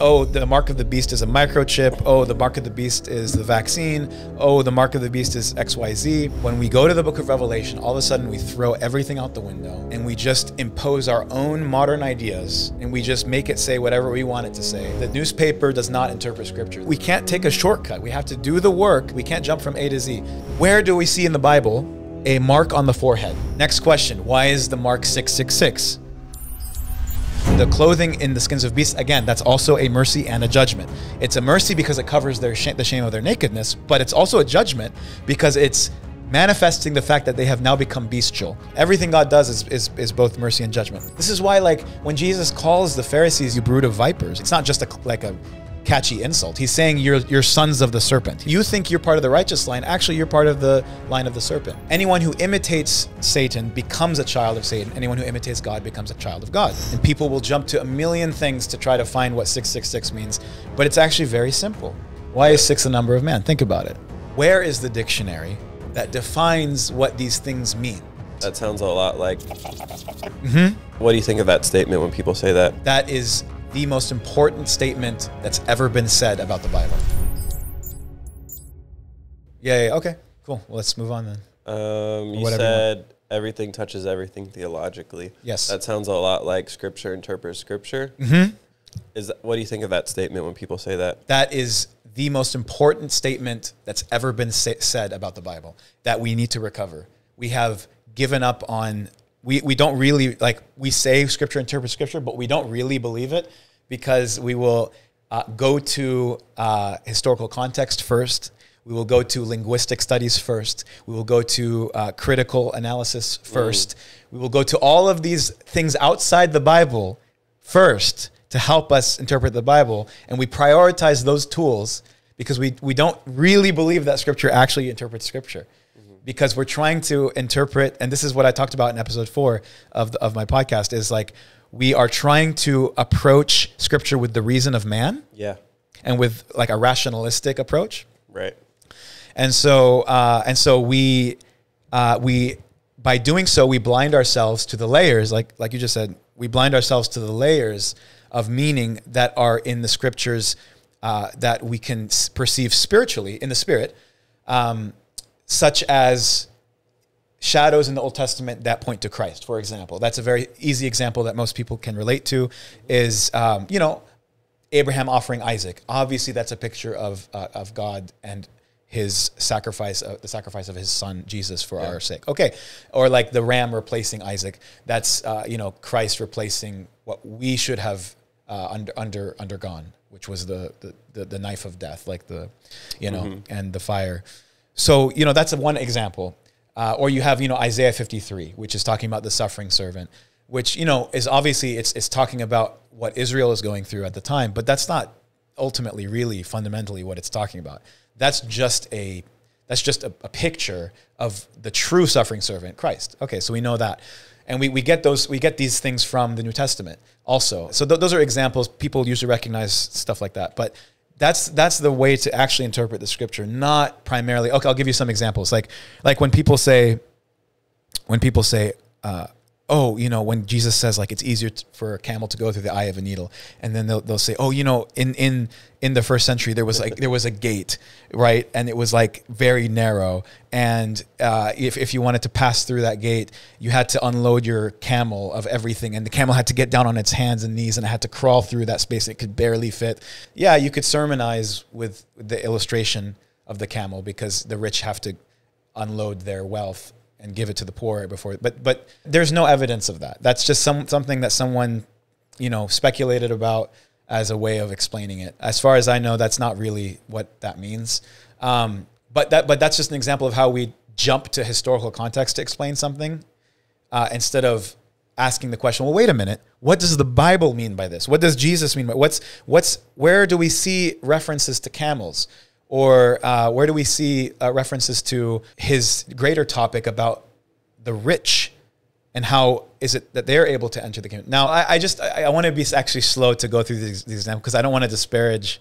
oh, the mark of the beast is a microchip. Oh, the mark of the beast is the vaccine. Oh, the mark of the beast is XYZ. When we go to the book of Revelation, all of a sudden we throw everything out the window and we just impose our own modern ideas and we just make it say whatever we want it to say. The newspaper does not interpret scripture. We can't take a shortcut. We have to do the work. We can't jump from A to Z. Where do we see in the Bible a mark on the forehead? Next question Why is the mark 666? The clothing in the skins of beasts, again, that's also a mercy and a judgment. It's a mercy because it covers their sh- the shame of their nakedness, but it's also a judgment because it's manifesting the fact that they have now become bestial. Everything God does is, is, is both mercy and judgment. This is why, like, when Jesus calls the Pharisees, you brood of vipers, it's not just a, like a catchy insult. He's saying you're you're sons of the serpent. You think you're part of the righteous line, actually you're part of the line of the serpent. Anyone who imitates Satan becomes a child of Satan. Anyone who imitates God becomes a child of God. And people will jump to a million things to try to find what 666 means, but it's actually very simple. Why is 6 a number of man? Think about it. Where is the dictionary that defines what these things mean? That sounds a lot like. Mm-hmm. What do you think of that statement when people say that? That is the most important statement that's ever been said about the Bible. Yeah, yeah okay, cool. Well, let's move on then. Um, you Whatever you said everything touches everything theologically. Yes. That sounds a lot like Scripture interprets Scripture. Mm-hmm. Is that, what do you think of that statement when people say that? That is the most important statement that's ever been sa- said about the Bible that we need to recover. We have given up on we, we don't really like we say scripture interprets scripture but we don't really believe it because we will uh, go to uh, historical context first. We will go to linguistic studies first. We will go to uh, critical analysis first. We will go to all of these things outside the bible first to help us interpret the bible. And we prioritize those tools because we, we don't really believe that scripture actually interprets scripture because we're trying to interpret, and this is what I talked about in episode four of, the, of my podcast, is like we are trying to approach scripture with the reason of man Yeah. and with like a rationalistic approach. Right. And so, uh, and so we, uh, we, by doing so, we blind ourselves to the layers, like, like you just said, we blind ourselves to the layers of meaning that are in the scriptures uh, that we can perceive spiritually in the spirit. Um, such as shadows in the Old Testament that point to Christ, for example. That's a very easy example that most people can relate to. Is um, you know Abraham offering Isaac. Obviously, that's a picture of uh, of God and his sacrifice, uh, the sacrifice of his son Jesus for our sake. Okay, or like the ram replacing Isaac. That's uh, you know Christ replacing what we should have uh, under under undergone, which was the, the the the knife of death, like the you know and the fire. So you know that's one example. Uh, or you have you know Isaiah 53, which is talking about the suffering servant, which you know is obviously it's it's talking about what Israel is going through at the time, but that's not ultimately really fundamentally what it's talking about. That's just a that's just a, a picture of the true suffering servant, Christ. Okay, so we know that. And we, we get those we get these things from the New Testament also. So th- those are examples. People usually recognize stuff like that. But that's that's the way to actually interpret the scripture, not primarily. Okay, I'll give you some examples. Like like when people say, when people say, uh, oh, you know, when Jesus says like it's easier for a camel to go through the eye of a needle, and then they'll, they'll say, oh, you know, in in in the first century there was like there was a gate, right, and it was like very narrow, and uh, if if you wanted to pass through that gate, you had to unload your camel of everything, and the camel had to get down on its hands and knees, and it had to crawl through that space. It could barely fit. Yeah, you could sermonize with the illustration of the camel because the rich have to unload their wealth and give it to the poor before but but there's no evidence of that. That's just some something that someone you know speculated about as a way of explaining it. As far as i know that's not really what that means. Um, but that but that's just an example of how we jump to historical context to explain something uh, instead of asking the question well wait a minute. What does the bible mean by this? What does jesus mean by what's what's where do we see references to camels or uh, where do we see uh, references to his greater topic about the rich and how is it that they're able to enter the kingdom? Now i, I just i, I want to be actually slow to go through these, these examples because i don't want to disparage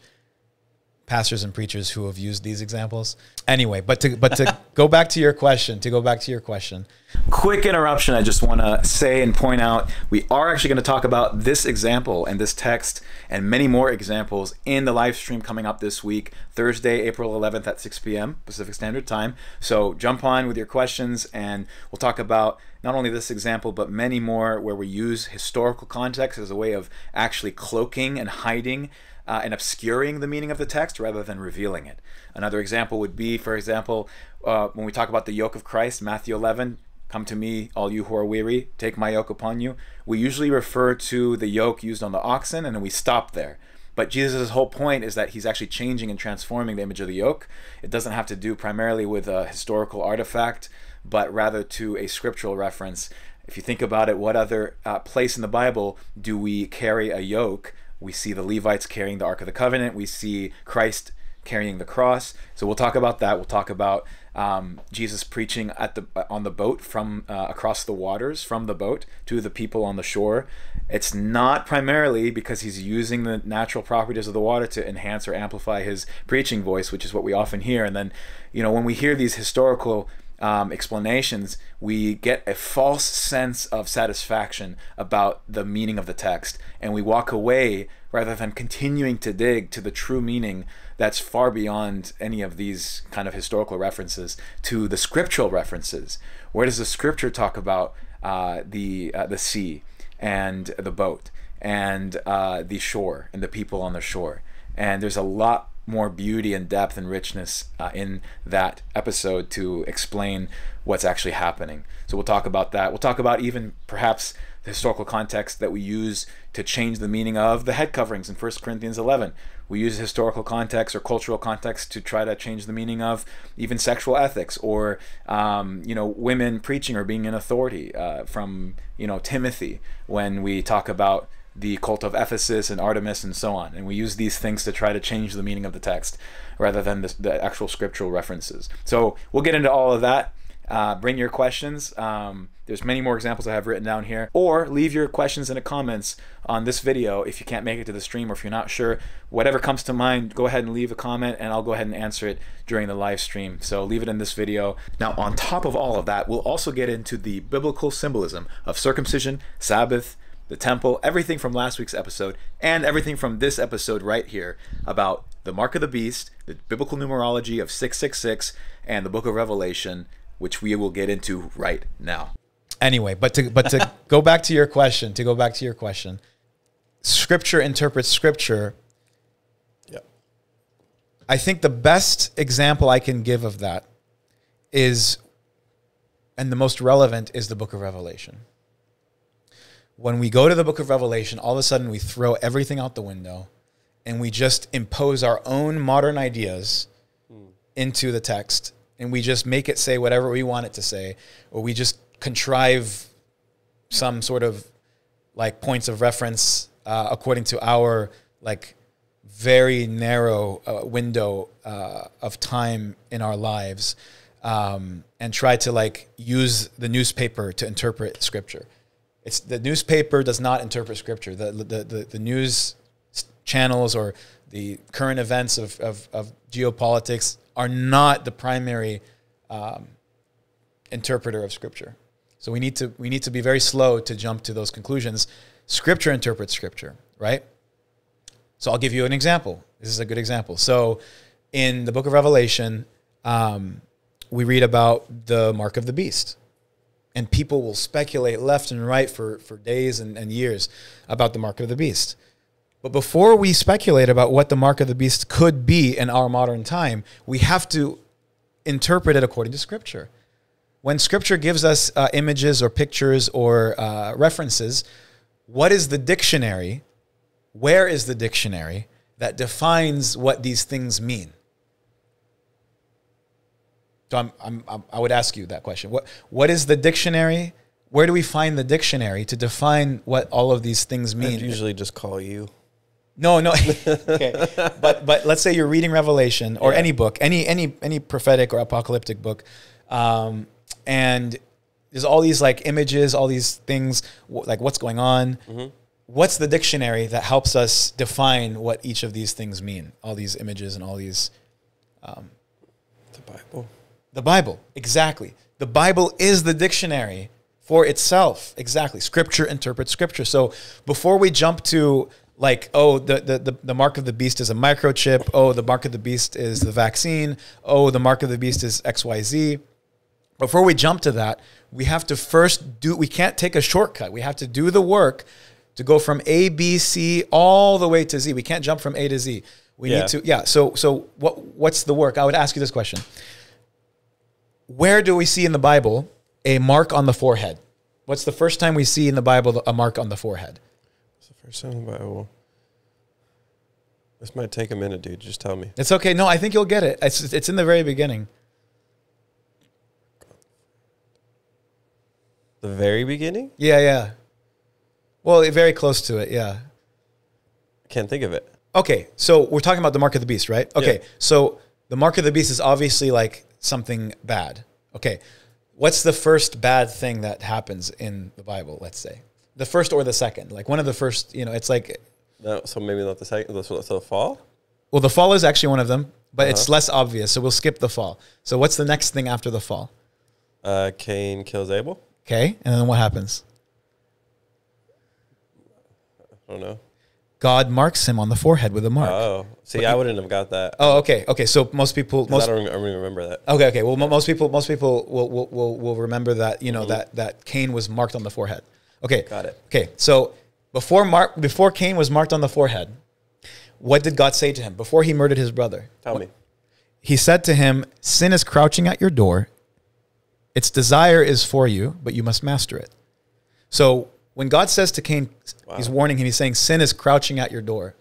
pastors and preachers who have used these examples. Anyway, but to but to go back to your question, to go back to your question. Quick interruption. I just want to say and point out we are actually going to talk about this example and this text and many more examples in the live stream coming up this week, Thursday, April 11th at 6 p.m. Pacific Standard Time. So jump on with your questions and we'll talk about not only this example but many more where we use historical context as a way of actually cloaking and hiding uh, and obscuring the meaning of the text rather than revealing it. Another example would be, for example, uh, when we talk about the yoke of Christ, Matthew 11, come to me, all you who are weary, take my yoke upon you. We usually refer to the yoke used on the oxen and then we stop there. But Jesus' whole point is that he's actually changing and transforming the image of the yoke. It doesn't have to do primarily with a historical artifact, but rather to a scriptural reference. If you think about it, what other uh, place in the Bible do we carry a yoke we see the Levites carrying the Ark of the Covenant. We see Christ carrying the cross. So we'll talk about that. We'll talk about um, Jesus preaching at the on the boat from uh, across the waters from the boat to the people on the shore. It's not primarily because he's using the natural properties of the water to enhance or amplify his preaching voice, which is what we often hear. And then, you know, when we hear these historical um, explanations, we get a false sense of satisfaction about the meaning of the text, and we walk away rather than continuing to dig to the true meaning that's far beyond any of these kind of historical references to the scriptural references. Where does the scripture talk about uh, the uh, the sea and the boat and uh, the shore and the people on the shore? And there's a lot more beauty and depth and richness uh, in that episode to explain what's actually happening. So we'll talk about that. We'll talk about even perhaps the historical context that we use to change the meaning of the head coverings in 1 Corinthians 11. We use historical context or cultural context to try to change the meaning of even sexual ethics or, um, you know, women preaching or being in authority uh, from, you know, Timothy when we talk about the cult of Ephesus and Artemis and so on. And we use these things to try to change the meaning of the text rather than the, the actual scriptural references. So we'll get into all of that. Uh, bring your questions. Um, there's many more examples I have written down here. Or leave your questions in the comments on this video if you can't make it to the stream or if you're not sure. Whatever comes to mind, go ahead and leave a comment and I'll go ahead and answer it during the live stream. So leave it in this video. Now, on top of all of that, we'll also get into the biblical symbolism of circumcision, Sabbath, the temple, everything from last week's episode, and everything from this episode right here about the mark of the beast, the biblical numerology of 666, and the book of Revelation, which we will get into right now. Anyway, but to but to go back to your question, to go back to your question, scripture interprets scripture. Yep. I think the best example I can give of that is and the most relevant is the book of Revelation when we go to the book of Revelation, all of a sudden we throw everything out the window and we just impose our own modern ideas mm. into the text and we just make it say whatever we want it to say or we just contrive some sort of like points of reference uh, according to our like very narrow uh, window uh, of time in our lives um, and try to like use the newspaper to interpret scripture it's the newspaper does not interpret scripture. The the the, the news channels or the current events of, of, of geopolitics are not the primary um, interpreter of scripture. So we need to we need to be very slow to jump to those conclusions. Scripture interprets scripture, right? So I'll give you an example. This is a good example. So in the book of Revelation, um, we read about the mark of the beast and people will speculate left and right for, for days and, and years about the mark of the beast. But before we speculate about what the mark of the beast could be in our modern time, we have to interpret it according to Scripture. When Scripture gives us uh, images or pictures or uh, references, what is the dictionary? Where is the dictionary that defines what these things mean? So I'm, I'm, I'm, i would ask you that question. What, what is the dictionary? Where do we find the dictionary to define what all of these things mean? I'd usually just call you. No, no. okay, but but let's say you're reading Revelation or yeah. any book, any any any prophetic or apocalyptic book, um, and there's all these like images, all these things, like what's going on. Mm-hmm. what's the dictionary that helps us define what each of these things mean? All these images and all these. The Bible. The Bible, exactly. The Bible is the dictionary for itself. Exactly. Scripture interprets scripture. So before we jump to like, oh, the, the, the, the mark of the beast is a microchip. Oh, the mark of the beast is the vaccine. Oh, the mark of the beast is XYZ. Before we jump to that, we have to first do, we can't take a shortcut. We have to do the work to go from A, B, C, all the way to Z. We can't jump from A to Z. We Yeah. need to, yeah. So, so what, what's the work? I would ask you this question where do we see in the Bible a mark on the forehead? What's the first time we see in the Bible a mark on the forehead? It's the first time in the Bible. This might take a minute, dude. Just tell me. It's okay. No, I think you'll get it. It's, it's in the very beginning. The very beginning? Yeah, yeah. Well, very close to it. Yeah. Can't think of it. Okay, so we're talking about the mark of the beast, right? Okay, Yeah. so the mark of the beast is obviously like something bad. Okay, what's the first bad thing that happens in the Bible? Let's say the first or the second, like one of the first. You know, it's like No, so maybe not the second. So the fall. well, the fall is actually one of them, but it's Uh-huh. less obvious. So we'll skip the fall. So what's the next thing after the fall? Uh, Cain kills Abel. Okay, and then what happens? I don't know. God marks him on the forehead with a mark. Oh, see, I wouldn't have got that. oh, okay, okay. So most people, most I don't, I don't remember that. Okay, okay. Well, mo- most people, most people will will, will, will remember that you know Mm-hmm. that that Cain was marked on the forehead. Okay, Got it. Okay, so before Mark, before Cain was marked on the forehead, what did God say to him before he murdered his brother? Tell me. He said to him, "Sin is crouching at your door. Its desire is for you, but you must master it." So when God says to Cain, He's warning him. He's saying, "Sin is crouching at your door."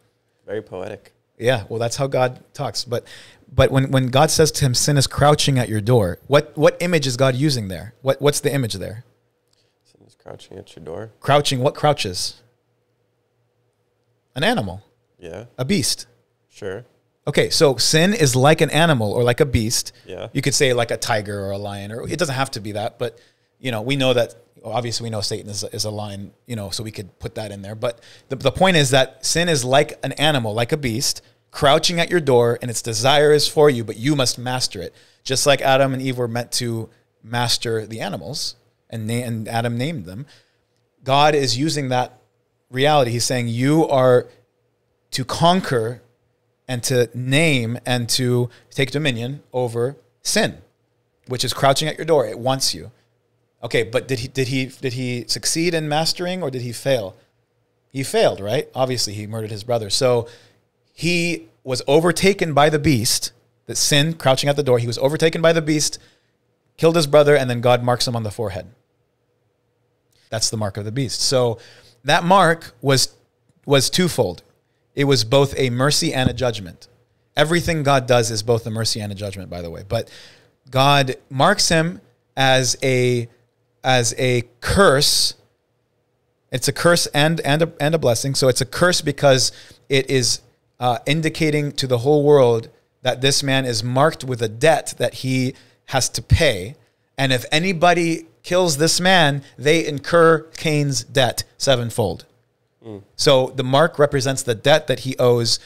Very poetic. Yeah, well, that's how God talks. But but when, when God says to him, "Sin is crouching at your door," what what image is God using there? What what's the image there? Sin is crouching at your door. Crouching. What crouches? An animal, Yeah, a beast. sure. Okay, so sin is like an animal or like a beast. Yeah. You could say like a tiger or a lion, or it doesn't have to be that, but you know, we know that obviously we know Satan is a, is a lion, you know, so we could put that in there. But the, the point is that sin is like an animal, like a beast, crouching at your door, and its desire is for you, but you must master it. Just like Adam and Eve were meant to master the animals, and, na- and Adam named them. God is using that reality. He's saying you are to conquer and to name and to take dominion over sin, which is crouching at your door. It wants you. Okay, but did he did he did he succeed in mastering or did he fail? He failed, right? Obviously, he murdered his brother. So he was overtaken by the beast, the sin crouching at the door. He was overtaken by the beast, killed his brother, and then God marks him on the forehead. That's the mark of the beast. So that mark was was twofold. It was both a mercy and a judgment. Everything God does is both a mercy and a judgment, by the way. But God marks him as a as a curse. It's a curse and and a, and a blessing. So it's a curse because it is uh, indicating to the whole world that this man is marked with a debt that he has to pay, and if anybody kills this man, they incur Cain's debt sevenfold. So the mark represents the debt that he owes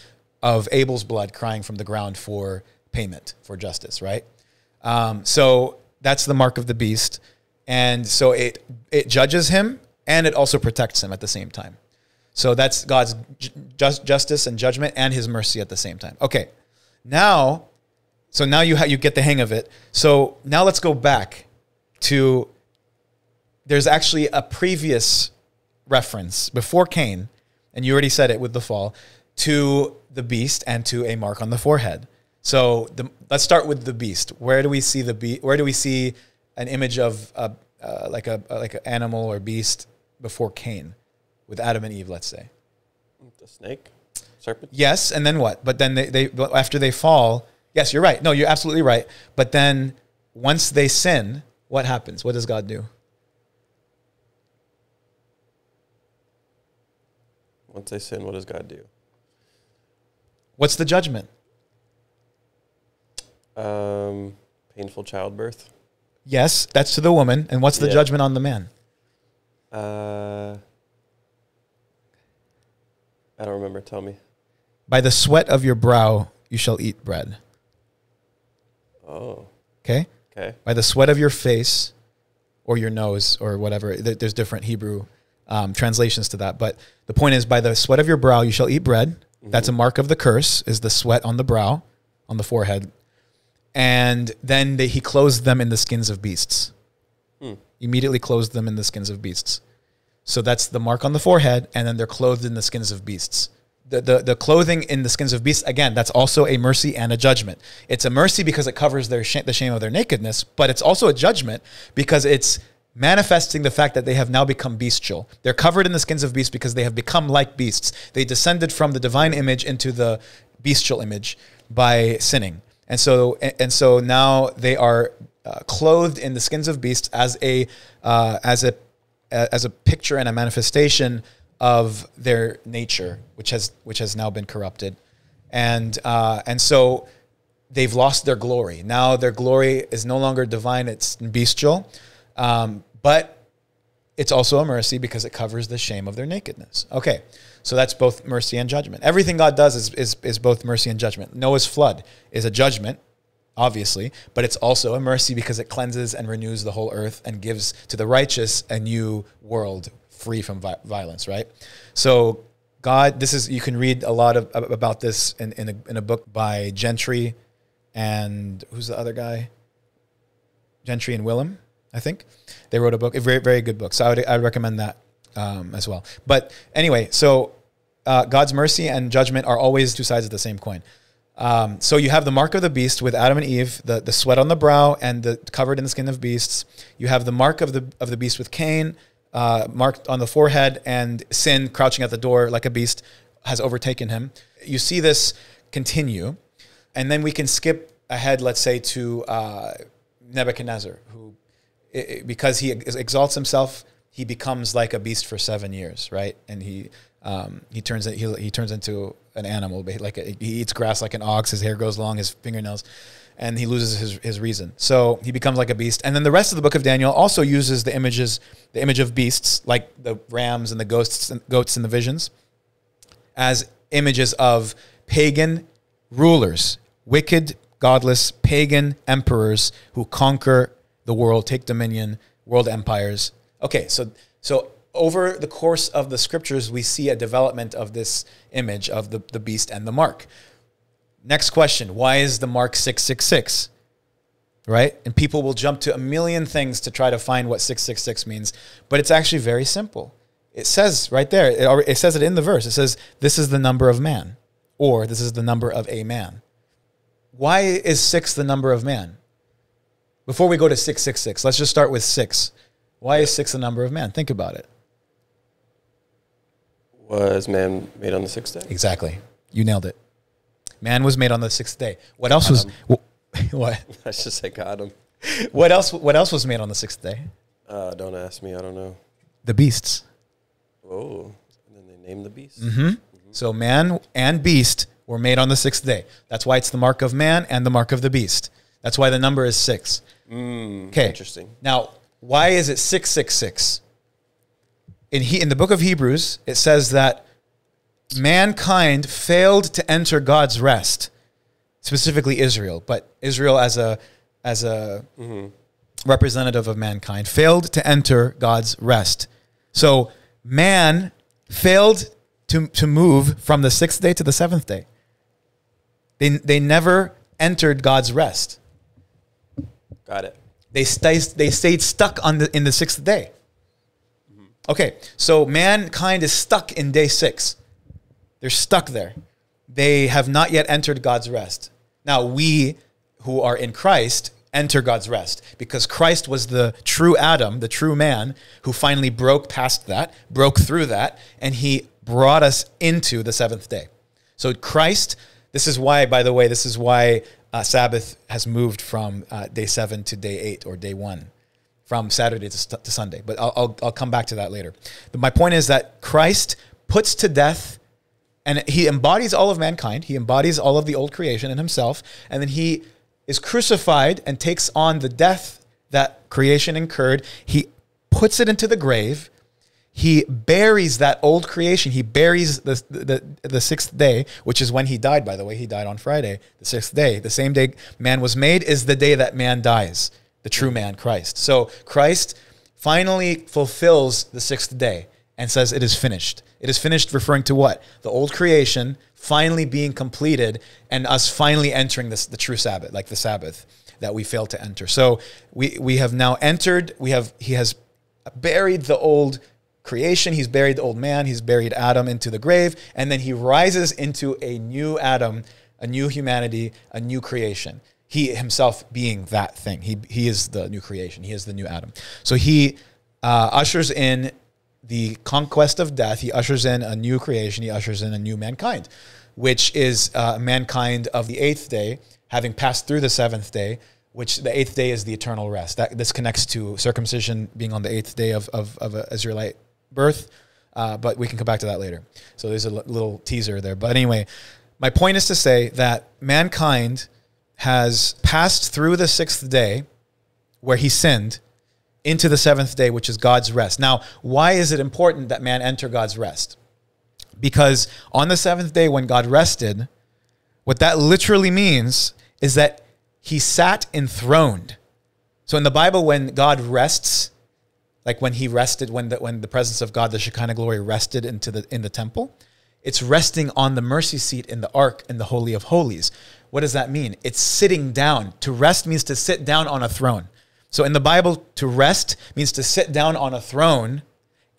of Abel's blood crying from the ground for payment, for justice, right? Um, so that's the mark of the beast. And so it, it judges him and it also protects him at the same time. So that's God's ju- just, justice and judgment and his mercy at the same time. Okay. Now, so now you, ha- you get the hang of it. So now let's go back to there's actually a previous reference before Cain, and you already said it with the fall, to the beast and to a mark on the forehead. So the, let's start with the beast. Where do we see the be- Where do we see an image of a, uh, like a like an animal or beast before Cain, with Adam and Eve? Let's say The snake, serpent. yes, and then what? But then they, they after they fall, yes, you're right. No, you're absolutely right. But then once they sin, what happens? What does God do? Once they sin, what does God do? What's the judgment? Um, painful childbirth. Yes, that's to the woman. And what's the Yeah. judgment on the man? Uh, I don't remember. Tell me. By the sweat of your brow you shall eat bread. Oh, Okay? okay. By the sweat of your face or your nose or whatever. There's different Hebrew um, translations to that. But the point is, by the sweat of your brow you shall eat bread. That's a mark of the curse, is the sweat on the brow, on the forehead. And then they, he clothed them in the skins of beasts. Hmm. Immediately clothed them in the skins of beasts. So that's the mark on the forehead, and then they're clothed in the skins of beasts. The, the, the clothing in the skins of beasts, again, that's also a mercy and a judgment. It's a mercy because it covers their sh- the shame of their nakedness, but it's also a judgment because it's manifesting the fact that they have now become bestial. They're covered in the skins of beasts because they have become like beasts. They descended from the divine image into the bestial image by sinning. And so, and and so now they are uh, clothed in the skins of beasts as a, uh, as a, as a picture and a manifestation of their nature, which has which has now been corrupted, and uh, and so they've lost their glory. Now their glory is no longer divine; it's bestial, um, but it's also a mercy because it covers the shame of their nakedness. Okay, so that's both mercy and judgment. Everything God does is is, is both mercy and judgment. Noah's flood is a judgment. Obviously, but it's also a mercy because it cleanses and renews the whole earth and gives to the righteous a new world free from vi- violence, right? So God, this is you can read a lot of about this in in a, in a book by Gentry and who's the other guy? Gentry and Wellum, I think. They wrote a book, a very very good book. So I would I would recommend that um, as well. But anyway, so uh, God's mercy and judgment are always two sides of the same coin. Um, so you have the mark of the beast with Adam and Eve, the, the sweat on the brow and the covered in the skin of beasts. You have the mark of the of the beast with Cain, uh, marked on the forehead, and sin crouching at the door like a beast has overtaken him. You see this continue, and then we can skip ahead, let's say, to uh, Nebuchadnezzar, who i- i- because he ex- exalts himself, he becomes like a beast for seven years, right? And he um, he turns he, he turns into an animal, like a, he eats grass like an ox. His hair grows long, his fingernails, and he loses his his reason. So he becomes like a beast. And then the rest of the book of Daniel also uses the images, the image of beasts, like the rams and the ghosts and goats and the visions, as images of pagan rulers, wicked, godless, pagan emperors who conquer the world, take dominion, world empires. Okay, so so over the course of the scriptures, we see a development of this image of the, the beast and the mark. Next question Why is the mark 666? Right? And people will jump to a million things to try to find what 666 means, but it's actually very simple. It says right there, it, it says it in the verse. It says, This is the number of man, or this is the number of a man. Why is six the number of man? Before we go to 666, let's just start with six. Why is six the number of man? Think about it. Was man made on the sixth day? Exactly. You nailed it. Man was made on the sixth day. What else was wh- what? I should say got him. What else what else was made on the sixth day? Uh, don't ask me. I don't know. The beasts. Oh, and then they named the beast. Mm-hmm. So man and beast were made on the sixth day. That's why it's the mark of man and the mark of the beast. That's why the number is six. Mm, Okay. Interesting. Now, why is it 666? In, he, in the book of Hebrews, it says that mankind failed to enter God's rest, specifically Israel, but Israel as a, as a mm-hmm. representative of mankind failed to enter God's rest. So man failed to, to move from the sixth day to the seventh day. They, they never entered God's rest Got it. They they stayed stuck on the in the sixth day. Okay, so mankind is stuck in day six. They're stuck there. They have not yet entered God's rest. Now we who are in Christ enter God's rest because Christ was the true Adam, the true man who finally broke past that, broke through that, and he brought us into the seventh day. So Christ, this is why, by the way, this is why uh, Sabbath has moved from uh, day seven to day eight or day one, from Saturday to, to Sunday. But I'll, I'll, I'll come back to that later. But my point is that Christ puts to death, and he embodies all of mankind. He embodies all of the old creation in himself, and then he is crucified and takes on the death that creation incurred. He puts it into the grave. He buries that old creation. He buries the, the, the sixth day, which is when he died, by the way. He died on Friday, the sixth day. The same day man was made is the day that man dies, the true mm. man, Christ. So Christ finally fulfills the sixth day and says, It is finished. It is finished, referring to what? The old creation finally being completed and us finally entering this, the true Sabbath, like the Sabbath that we failed to enter. So we, we have now entered, we have, he has buried the old creation. He's buried the old man. He's buried Adam into the grave. And then he rises into a new Adam, a new humanity, a new creation. He himself being that thing. He, he is the new creation. He is the new Adam. So he uh, ushers in the conquest of death. He ushers in a new creation. He ushers in a new mankind, which is uh, mankind of the eighth day, having passed through the seventh day, which the eighth day is the eternal rest. That this connects to circumcision being on the eighth day of, of, of Israelite birth, uh, but we can come back to that later. So there's a little teaser there. But anyway, my point is to say that mankind has passed through the sixth day where he sinned into the seventh day, which is God's rest. Now, why is it important that man enter God's rest? Because on the seventh day, when God rested, what that literally means is that he sat enthroned. So in the Bible, when God rests, like when he rested, when the, when the presence of God, the Shekinah glory rested into the, in the temple, it's resting on the mercy seat in the ark in the Holy of Holies. What does that mean? It's sitting down. To rest means to sit down on a throne. So in the Bible, to rest means to sit down on a throne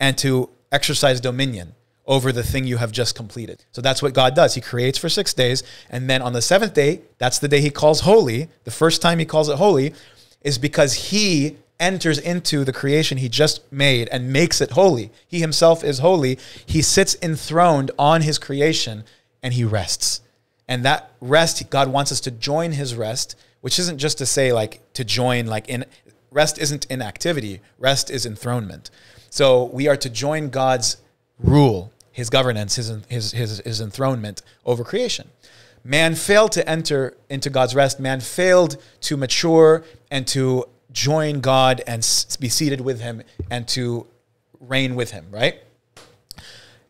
and to exercise dominion over the thing you have just completed. So that's what God does. He creates for six days. And then on the seventh day, that's the day he calls holy. The first time he calls it holy is because he enters into the creation he just made and makes it holy. He himself is holy. He sits enthroned on his creation and he rests. And that rest, God wants us to join his rest, which isn't just to say like to join like in rest isn't inactivity, rest is enthronement. So we are to join God's rule, his governance, his his his, his enthronement over creation. Man failed to enter into God's rest. Man failed to mature and to join God and be seated with him and to reign with him, right?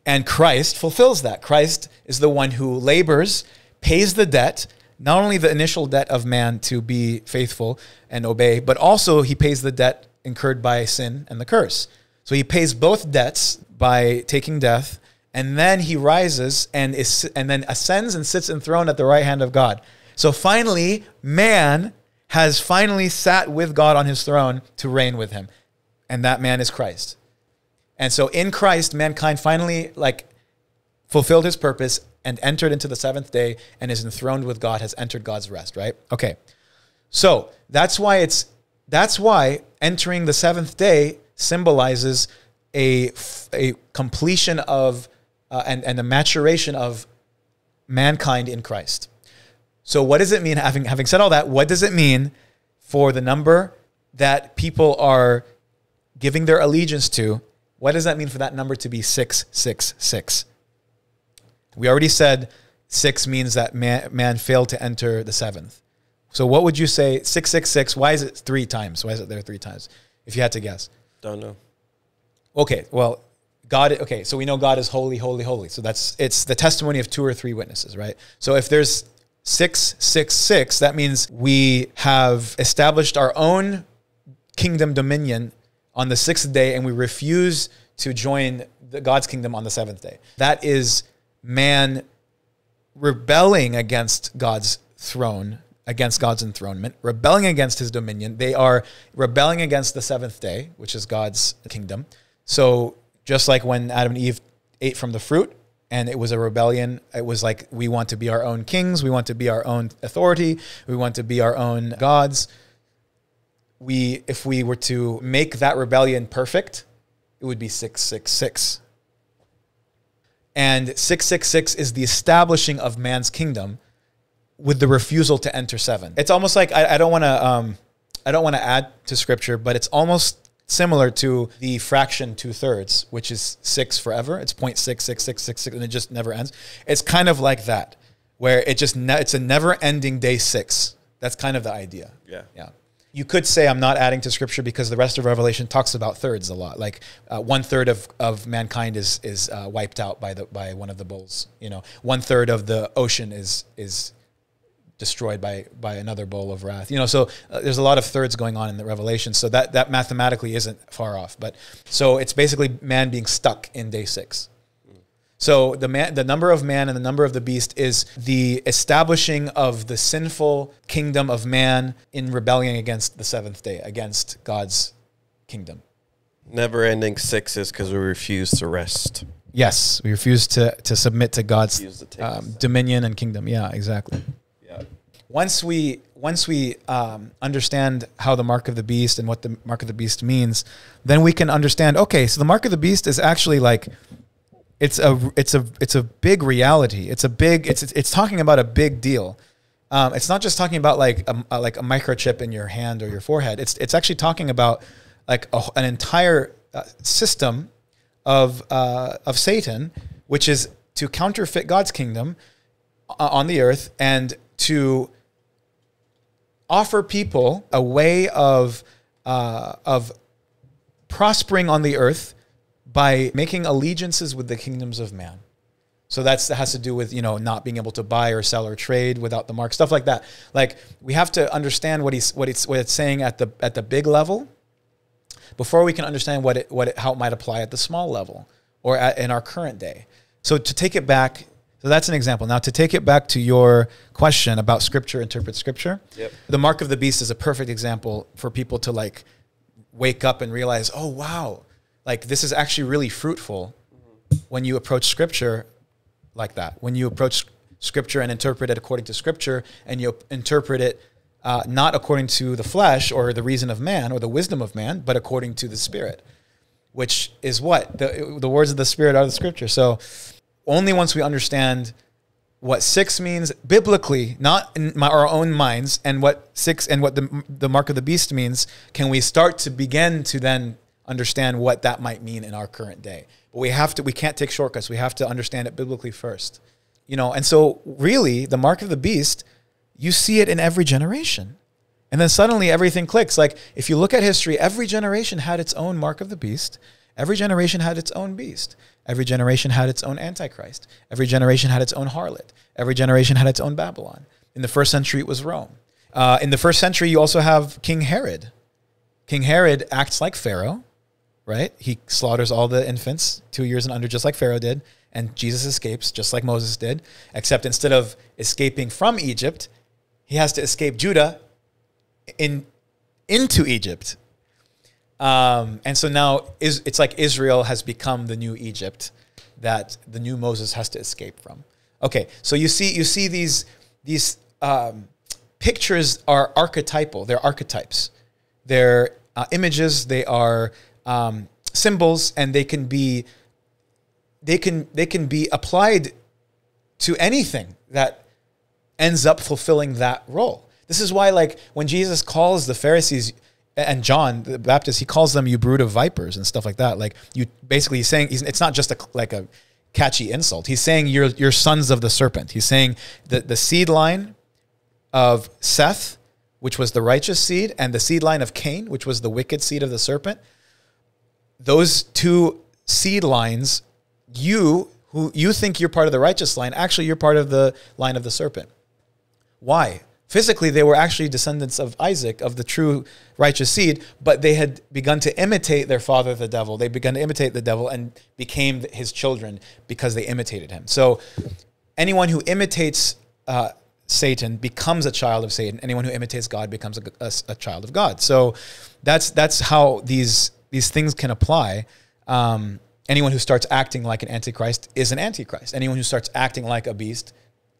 And Christ fulfills that. Christ is the one who labors, pays the debt, not only the initial debt of man to be faithful and obey, but also he pays the debt incurred by sin and the curse. So he pays both debts by taking death, and then he rises and is and then ascends and sits enthroned at the right hand of God. So finally, man has finally sat with God on his throne to reign with him. And that man is Christ. And so in Christ, mankind finally like fulfilled his purpose and entered into the seventh day and is enthroned with God, has entered God's rest, right? Okay. So that's why it's that's why entering the seventh day symbolizes a, a completion of uh, and, and a maturation of mankind in Christ. So what does it mean having having said all that, what does it mean for the number that people are giving their allegiance to? What does that mean for that number to be 666? We already said 6 means that man, man failed to enter the seventh. So what would you say 666 why is it 3 times? Why is it there 3 times? If you had to guess. Don't know. Okay, well, God okay, so we know God is holy, holy, holy. So that's it's the testimony of two or three witnesses, right? So if there's 666, that means we have established our own kingdom dominion on the sixth day and we refuse to join the God's kingdom on the seventh day. That is man rebelling against God's throne, against God's enthronement, rebelling against his dominion. They are rebelling against the seventh day, which is God's kingdom. So just like when Adam and Eve ate from the fruit, and it was a rebellion. It was like we want to be our own kings, we want to be our own authority, we want to be our own gods. We, if we were to make that rebellion perfect, it would be six six six. And six six six is the establishing of man's kingdom with the refusal to enter seven. It's almost like I, I don't want to um, I don't want to add to scripture, but it's almost similar to the fraction two thirds, which is six forever. It's 0.66666 and it just never ends. It's kind of like that, where it just ne- it's a never ending day six. That's kind of the idea. Yeah. Yeah. you could say I'm not adding to scripture because the rest of Revelation talks about thirds a lot. Like uh, one third of, of mankind is is uh, wiped out by the by one of the bowls. You know, one third of the ocean is is destroyed by by another bowl of wrath. You know, so uh, there's a lot of thirds going on in the Revelation. So that that mathematically isn't far off. But so it's basically man being stuck in day six. So the man, the number of man and the number of the beast is the establishing of the sinful kingdom of man in rebellion against the seventh day, against God's kingdom. Never ending sixes because we refuse to rest. Yes, we refuse to to submit to God's to um, dominion and kingdom. Yeah, exactly. Once we once we um, understand how the mark of the beast and what the mark of the beast means, then we can understand. Okay, so the mark of the beast is actually like it's a it's a it's a big reality. It's a big it's it's, it's talking about a big deal. Um, it's not just talking about like a, a- like a microchip in your hand or your forehead. It's it's actually talking about like a, an entire uh, system of uh, of Satan, which is to counterfeit God's kingdom uh, on the earth and to offer people a way of uh, of prospering on the earth by making allegiances with the kingdoms of man. So that's that has to do with you know not being able to buy or sell or trade without the mark, stuff like that. Like we have to understand what he's what it's what it's saying at the at the big level before we can understand what it what it, how it might apply at the small level or at, in our current day. So to take it back, so that's an example. Now to take it back to your question about scripture, interpret scripture. Yep. The mark of the beast is a perfect example for people to like wake up and realize, oh wow, like this is actually really fruitful when you approach scripture like that. When you approach scripture and interpret it according to scripture, and you interpret it uh, not according to the flesh or the reason of man or the wisdom of man, but according to the spirit, which is what the the words of the spirit are the scripture. So only once we understand what six means biblically, not in my, our own minds, and what six and what the the mark of the beast means, can we start to begin to then understand what that might mean in our current day. But we have to we can't take shortcuts. We have to understand it biblically first. You know, and so really the mark of the beast, you see it in every generation. And then suddenly everything clicks. Like if you look at history, every generation had its own mark of the beast. Every generation had its own beast. Every generation had its own antichrist. Every generation had its own harlot. Every generation had its own Babylon. In the first century, it was Rome. Uh, in the first century, you also have King Herod. King Herod acts like Pharaoh, right? He slaughters all the infants two years and under, just like Pharaoh did. And Jesus escapes, just like Moses did. Except instead of escaping from Egypt, he has to escape Judah in into Egypt. Um, and so now is it's like Israel has become the new Egypt that the new Moses has to escape from. Okay, so you see you see these these um, pictures are archetypal. They're archetypes. They're uh, images. They are um, symbols, and they can be they can they can be applied to anything that ends up fulfilling that role. This is why, like, when Jesus calls the Pharisees and John the Baptist, he calls them "you brood of vipers" and stuff like that. Like, you basically he's saying he's, it's not just a like a catchy insult. He's saying you're you're sons of the serpent. He's saying that the seed line of Seth, which was the righteous seed, and the seed line of Cain, which was the wicked seed of the serpent. Those two seed lines, you who you think you're part of the righteous line, actually you're part of the line of the serpent. Why? Physically, they were actually descendants of Isaac, of the true righteous seed, but they had begun to imitate their father, the devil. They began to imitate the devil and became his children because they imitated him. So, anyone who imitates uh, Satan becomes a child of Satan. Anyone who imitates God becomes a, a- a child of God. So, that's that's how these these things can apply. Um, anyone who starts acting like an antichrist is an antichrist. Anyone who starts acting like a beast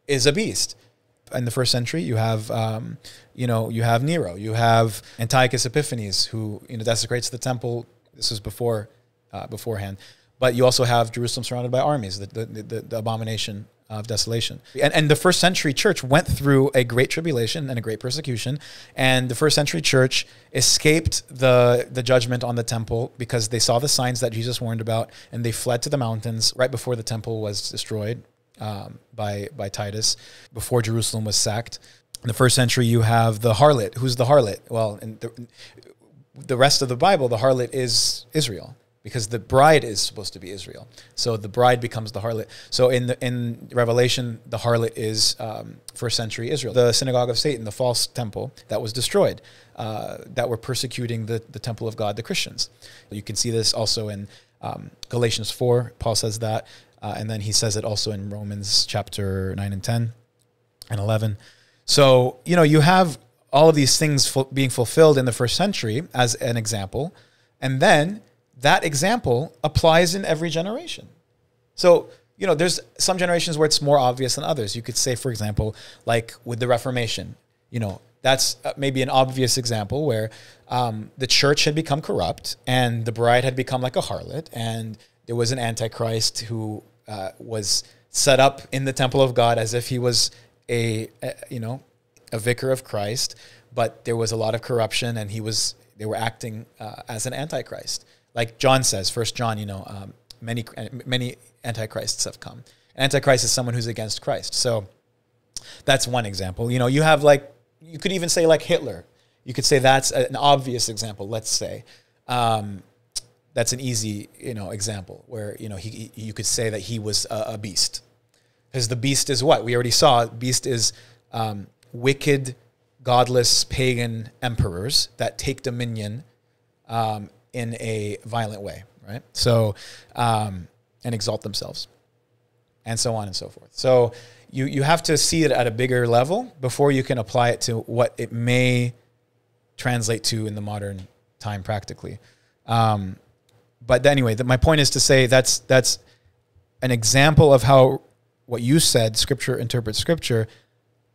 is a beast in the first century you have um, you know you have nero. You have antiochus epiphanes who you know desecrates the temple. This was before uh, beforehand. But you also have jerusalem surrounded by armies the, the, the, the abomination of desolation. And, and the first century church went through a great tribulation and a great persecution. And the first century church escaped the the judgment on the temple because they saw the signs that jesus warned about and they fled to the mountains right before the temple was destroyed um, by by Titus before Jerusalem was sacked. In the first century, you have the harlot. Who's the harlot? Well, in the, the rest of the Bible, the harlot is Israel because the bride is supposed to be Israel. So the bride becomes the harlot. So in the, in Revelation, the harlot is um, first century Israel. The synagogue of Satan, the false temple that was destroyed, uh, that were persecuting the, the temple of God, the Christians. You can see this also in um, Galatians 4. Paul says that. Uh, and then he says it also in Romans chapter 9 and 10 and 11. So, you know, you have all of these things fu- being fulfilled in the first century as an example. And then that example applies in every generation. So, you know, there's some generations where it's more obvious than others. You could say, for example, like with the Reformation, you know, that's uh, maybe an obvious example where um, the church had become corrupt and the bride had become like a harlot, and there was an antichrist who uh, was set up in the temple of God as if he was a, a you know a vicar of Christ, but there was a lot of corruption, and he was they were acting uh, as an antichrist like John says, First John, you know, um, many many antichrists have come. Antichrist is someone who's against Christ. So that's one example. You know, you have like you could even say like Hitler. You could say that's an obvious example. Let's say. Um, that's an easy, you know, example where you know he, he you could say that he was a, a beast, because the beast is what we already saw. Beast is um, wicked, godless, pagan emperors that take dominion um, in a violent way, right? So, um, and exalt themselves, and so on and so forth. So, you you have to see it at a bigger level before you can apply it to what it may translate to in the modern time practically. Um, but anyway, the, my point is to say that's that's an example of how what you said, Scripture interprets Scripture,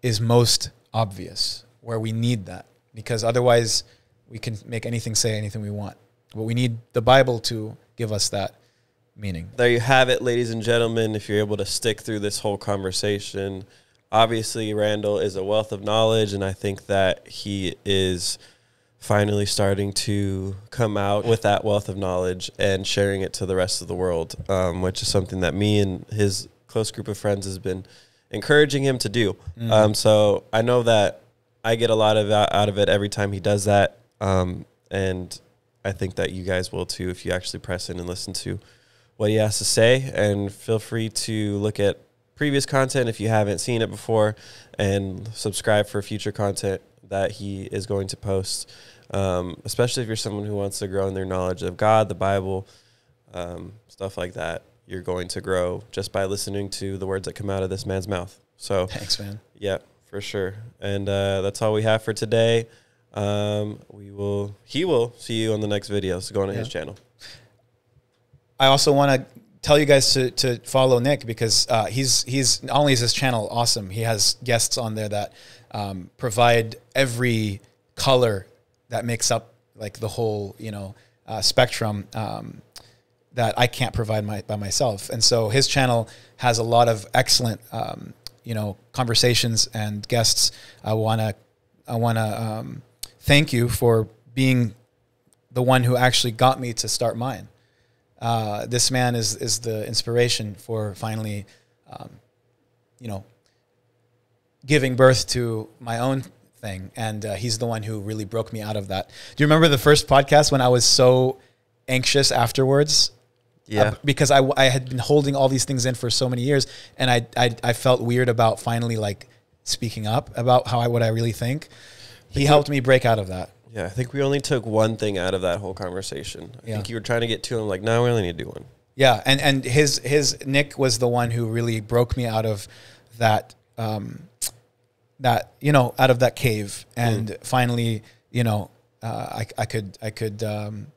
is most obvious. Where we need that because otherwise we can make anything say anything we want. But we need the Bible to give us that meaning. There you have it, ladies and gentlemen. If you're able to stick through this whole conversation, obviously Randall is a wealth of knowledge, and I think that he is finally starting to come out with that wealth of knowledge and sharing it to the rest of the world, um, which is something that me and his close group of friends has been encouraging him to do. Mm-hmm. Um, so I know that I get a lot of out of it every time he does that, um, and I think that you guys will too if you actually press in and listen to what he has to say. And feel free to look at previous content if you haven't seen it before and subscribe for future content that he is going to post. Um, especially if you're someone who wants to grow in their knowledge of God, the Bible, um, stuff like that. You're going to grow just by listening to the words that come out of this man's mouth. So, thanks, man. Yeah, for sure. And uh, that's all we have for today. Um, we will. He will see you on the next video. So go on yeah. his channel. I also want to tell you guys to, to follow Nick because uh, he's he's not only is his channel awesome. He has guests on there that um, provide every color that makes up like the whole you know uh, spectrum um, that I can't provide my, by myself. And so his channel has a lot of excellent um, you know conversations and guests. I wanna I wanna um, thank you for being the one who actually got me to start mine. Uh, this man is is the inspiration for finally, um, you know, giving birth to my own thing, and uh, he's the one who really broke me out of that. Do you remember the first podcast when I was so anxious afterwards? Yeah, uh, because I, I had been holding all these things in for so many years, and I, I I felt weird about finally like speaking up about how I what I really think he helped me break out of that. Yeah, I think we only took one thing out of that whole conversation. I yeah. think you were trying to get two. I'm like, no, we only need to do one. Yeah, and and his his Nick was the one who really broke me out of that um, that you know out of that cave, and mm. finally you know uh, I I could I could um,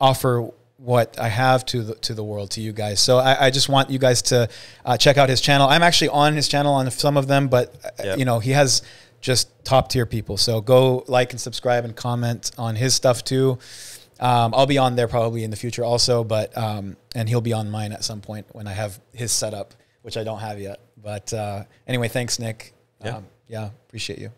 offer what I have to the to the world to you guys. So I, I just want you guys to uh, check out his channel. I'm actually on his channel on some of them, but uh, yep. you know he has just top tier people. So go like and subscribe and comment on his stuff too. Um, I'll be on there probably in the future also, but um, and he'll be on mine at some point when I have his setup, which I don't have yet. But uh, anyway, thanks, Nick. Yeah, um, yeah, appreciate you.